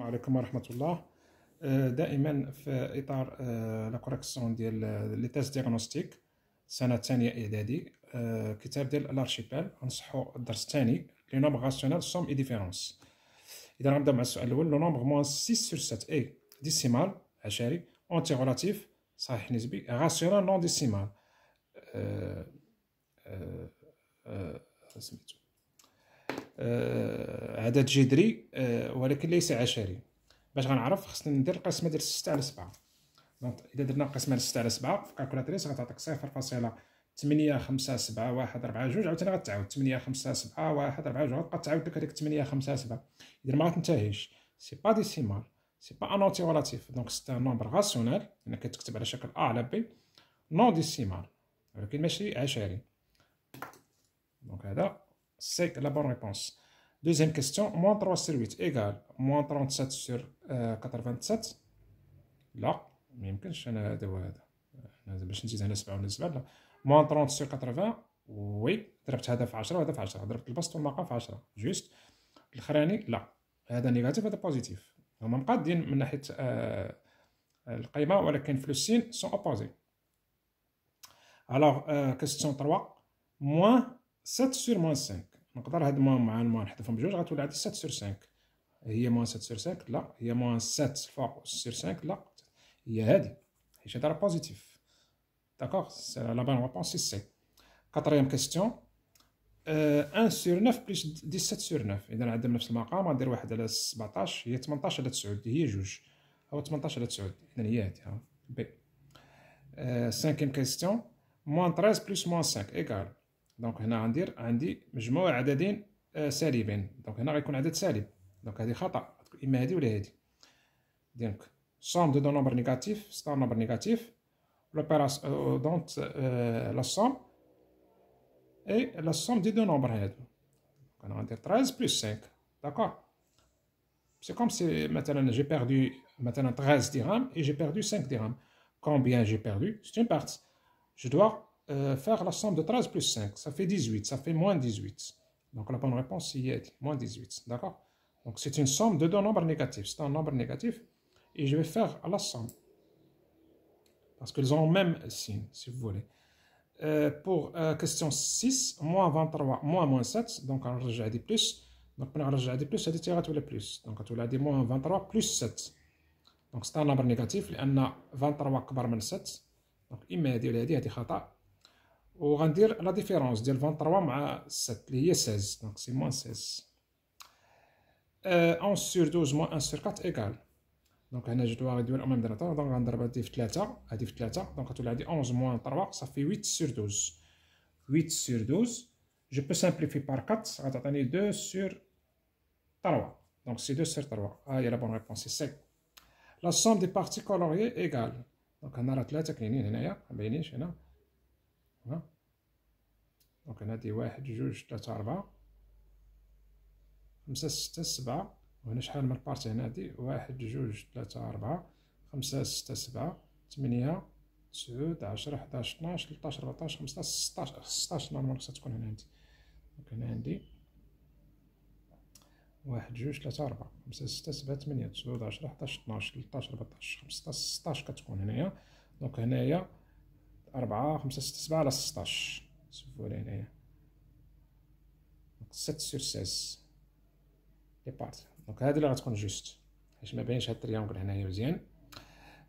السلام عليكم ورحمة الله. آه، دائما في إطار آه، la correction ديال les tests diagnostiques سنة ثانية إعدادي. آه، كتاب ديال l'archipel نصحو الدرس الثاني les nombres rationnels somme et différence إذا غنبدا مع السؤال الأول. le nombre moins 6 sur 7 est décimal عشري. entier relatif صحيح نسبي. rationnel non décimal سميتو. عدد جذري. ولكن ليس عشري. باش غنعرف خصني ندير القسمه ديال 6 على 7 donc إذا درنا القسمه ديال 6 على 7 في ال calculatrice غتعطيك 0 8 5 7 1 4 2 عاوتاني غتعاود. 8 5 7 1 4 2 غتبقى تعاود لك هذيك 8 5 7 إذا ما غتنتهيش c'est pas décimal c'est pas un entier relatif donc c'est un nombre rationnel أنا كتكتب على شكل ا على B non décimal ولكن ماشي عشري. donc هذا c'est la bonne réponse Deuxième question, moins 3 sur 8 égale moins 37 sur 87 لا ما يمكنش أنا هذا وهذا هذا باش نزيد هنا 7 ولا 7 لا moins 30 sur 80 oui دربت هذا في 10 وهذا في 10 دربت البسط والمقام في 10 juste الاخراني لا. هذا négatif هذا positif هما مقادين من ناحية آه القيمة ولكن في le signe sont opposés alors question 3 moins 7 sur moins 5 نقدر هاد moins مع ال moins نحذفهم بجوج غتولي عندي 7 sur 5 هي moins 7 sur 5 لا. هي moins 7 فوق sur 5 لا. هي هادي. حيت هذا راه positif d'accord la bonne réponse c'est C quatrième question 1 sur 9 plus 17 sur 9 اذا عندنا نفس المقام غندير واحد على 17 هي 18 على 9 هي جوج هو 18 على 9 اذا هي هادي ها B 5 question moins 13 plus moins 5 égale دونك هنا غندير عندي مجموع عددين آه، سالبين دونك هنا غيكون عدد سالب دونك هذه خطا اما هذه ولا هذه دونك somme de deux nombres négatifs c'est un nombre négatif l'opération euh, donc euh, la somme et la somme des deux nombres هادو on va dire 13 plus 5 d'accord c'est comme si maintenant j'ai perdu maintenant 13 dirhams et j'ai perdu 5 dirhams combien j'ai perdu c'est une partie je dois euh, faire la somme de 13 plus 5, ça fait 18, ça fait moins 18. Donc la bonne réponse c'est moins 18, d'accord? Donc c'est une somme de deux nombres négatifs, c'est un nombre négatif, et je vais faire la somme. Parce qu'ils ont le même signe, si vous voulez. Euh, pour euh, question 6, moins 23, moins moins 7, donc on va des plus. Donc on va des plus, c'est des plus. Donc on va dire moins 23 plus 7. Donc c'est un nombre négatif, a 23 plus 7. Donc immédiatement, il y a des وغندير لا ديفيرونس ديال 23 مع 7 اللي هي 16 دونك سي موان 16 11 سور 12 موان 1 سور 4 ايكال دونك هنا جو دوا ريدوير أو ميم ديناتور دونك غنضرب هادي في 3 هادي في 3 دونك غتولي عندي 11 موان 3 صافي 8 سور 12 8 sur 12 je peux simplifier par 4 غتعطيني 2 sur 3 donc c'est 2 sur 3 ها هي la bonne réponse c'est C la somme des parties colorées égale donc هنا راه 3 كاينين هنايا مباينينش هنا donc هنا دي واحد جوج تلاتة ربعة خمسة ستة سبعة وهنا شحال من parties هنا هادي واحد جوج تلاتة ربعة خمسة ستة سبعة تمنية تسعود عشرة حداش طناش تلطاش ربعطاش خمسطاش ستاش ستاش normal خصها تكون هنا عندي donc هنا عندي واحد جوج تلاتة ربعة خمسة ستة سبعة تمنية تسعود عشرة حداش طناش تلطاش ربعطاش خمسطاش ستاش كتكون هنايا donc هنايا أربعة خمسة ستة سبعة على ستاش شوفوا هنايا sept sur seize les parts donc هادي اللي غتكون juste حيت ما باينش هاد ال triangle هنايا مزيان.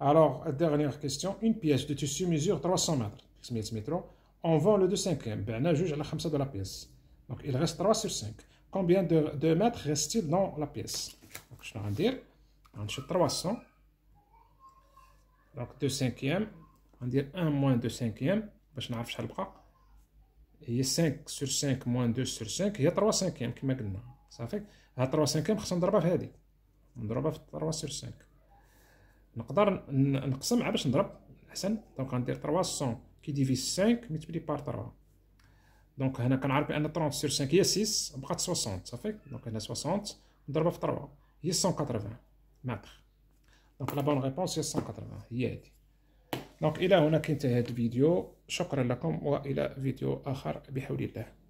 alors dernière question une pièce de tissu mesure 300 متر 500 mètres on vend les deux cinquièmes بعنا جوج على خمسة de la pièce donc il reste 3 sur 5 combien de, de mètres reste-t-il dans la pièce? Donc شنو غندير غنشد 300 donc 2 cinquièmes غندير 1 moins 2 cinquièmes باش نعرف شحال بقى. هي 5 sur 5 moins 2 sur 5 هي 3 cinquièmes كما قلنا. صافي؟ هاد 3 cinquièmes خصنا نضربها في هادي. نضربها في 3 sur 5 نقدر نقسم باش نضرب احسن donc غندير 300 qui divise 5 multiplié par 3 donc هنا كنعرف بأن 30 sur 5 هي 6 بقات 60 صافي؟ donc هنا 60 نضربها في 3 هي 180 متر. donc la bonne réponse هي 180 هي هادي. donc إلى هنا كينتهي هذا الفيديو. شكرا لكم وإلى فيديو آخر بحول الله.